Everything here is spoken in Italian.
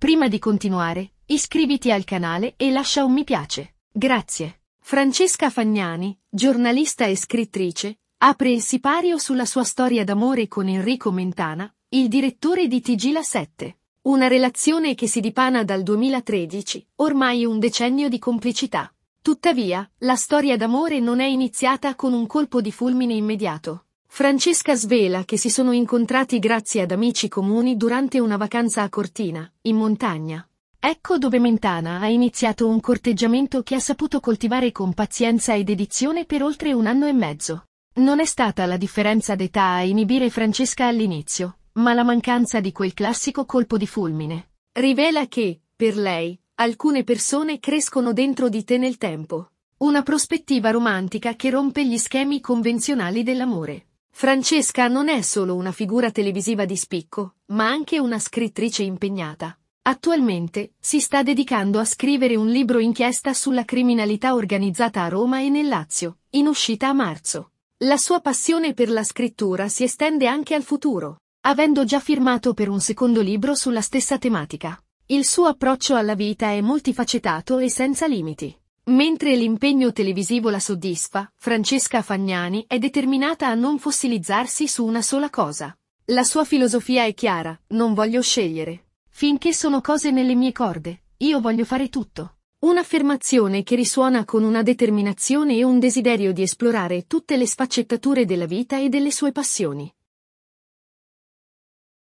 Prima di continuare, iscriviti al canale e lascia un mi piace. Grazie. Francesca Fagnani, giornalista e scrittrice, apre il sipario sulla sua storia d'amore con Enrico Mentana, il direttore di TG La 7. Una relazione che si dipana dal 2013, ormai un decennio di complicità. Tuttavia, la storia d'amore non è iniziata con un colpo di fulmine immediato. Francesca svela che si sono incontrati grazie ad amici comuni durante una vacanza a Cortina, in montagna. Ecco dove Mentana ha iniziato un corteggiamento che ha saputo coltivare con pazienza ed edizione per oltre un anno e mezzo. Non è stata la differenza d'età a inibire Francesca all'inizio, ma la mancanza di quel classico colpo di fulmine. Rivela che, per lei, alcune persone crescono dentro di te nel tempo. Una prospettiva romantica che rompe gli schemi convenzionali dell'amore. Francesca non è solo una figura televisiva di spicco, ma anche una scrittrice impegnata. Attualmente si sta dedicando a scrivere un libro inchiesta sulla criminalità organizzata a Roma e nel Lazio, in uscita a marzo. La sua passione per la scrittura si estende anche al futuro, avendo già firmato per un secondo libro sulla stessa tematica. Il suo approccio alla vita è multifacetato e senza limiti. Mentre l'impegno televisivo la soddisfa, Francesca Fagnani è determinata a non fossilizzarsi su una sola cosa. La sua filosofia è chiara, non voglio scegliere. Finché sono cose nelle mie corde, io voglio fare tutto. Un'affermazione che risuona con una determinazione e un desiderio di esplorare tutte le sfaccettature della vita e delle sue passioni.